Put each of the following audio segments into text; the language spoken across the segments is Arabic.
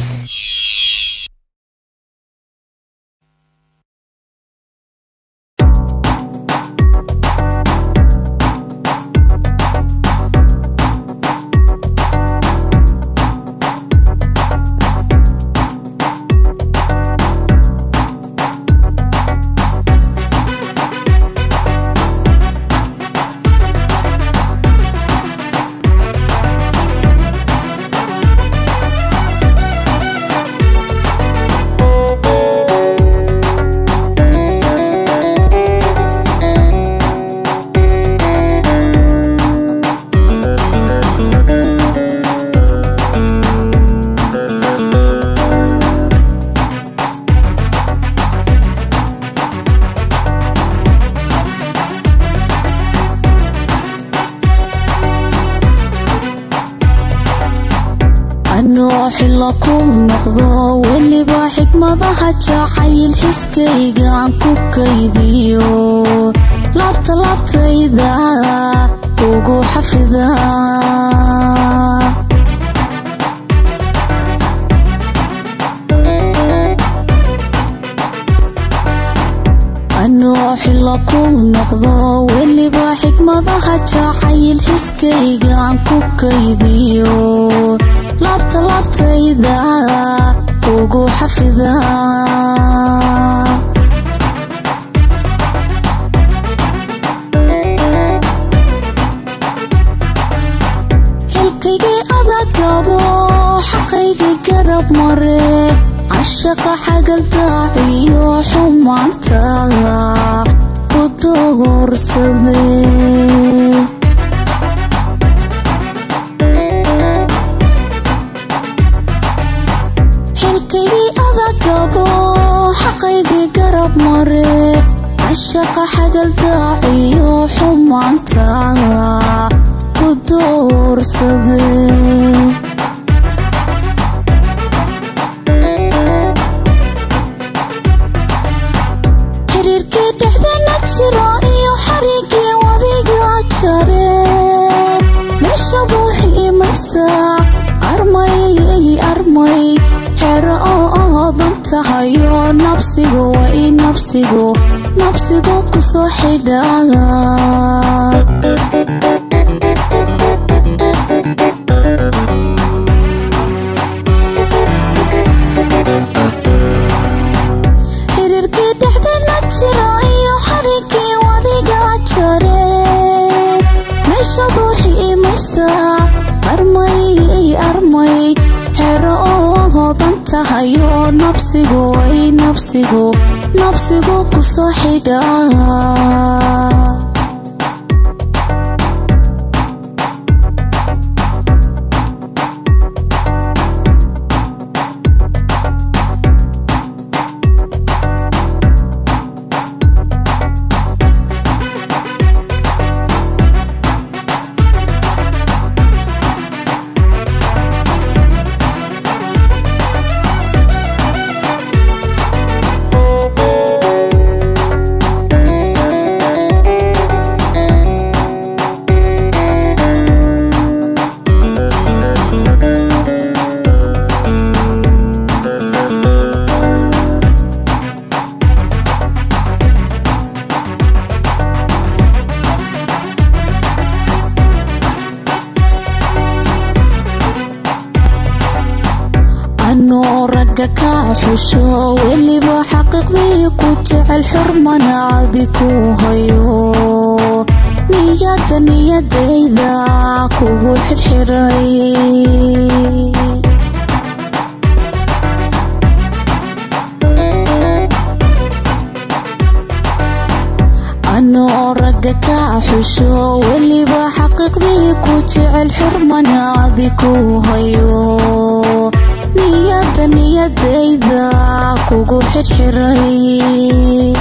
you نروح لكم نقضى واللي باحك ما ضحك حي الحس كي قران كوك يديو لابت لابت إذا وقو حفظا. نروح لكم نقضى واللي باحك ما ضحك حي الحس كي قران كوك حفظها هلكدي أبك يا قرب مريت عشق حق الضعيوح وما انتهى. كنت قرب مريت عشق حد الداعي وحمى انت قدور صغير xero oo hoodan tahayo nabsigu way nabsigu nabsigu نفسي ذوق صاحبها weliba xaqiiqdii ku jecel xurmana adi ku hayo niyada niyadayda kugu xirxiray anoo ragga ka xusho weliba xaqiiqdii ku jecel xurmana adi ku hayo niyada niyadayda kugu xirxiray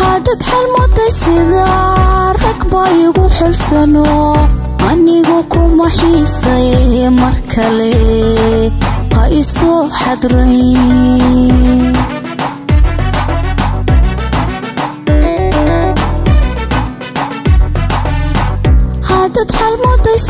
hadad xalmuday sida rag baa igu xulsano anigu kuma xiisay mar kale ha isoo xadrayn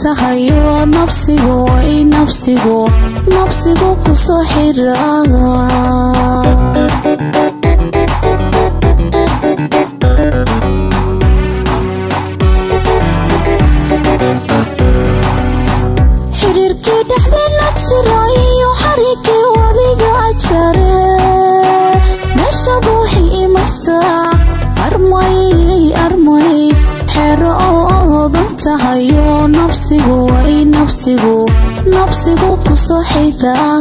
ansahayo nabsigu way nabsigu nabsigu ku soo xiraada armay nafsigu nafsigu ku soo xidhaa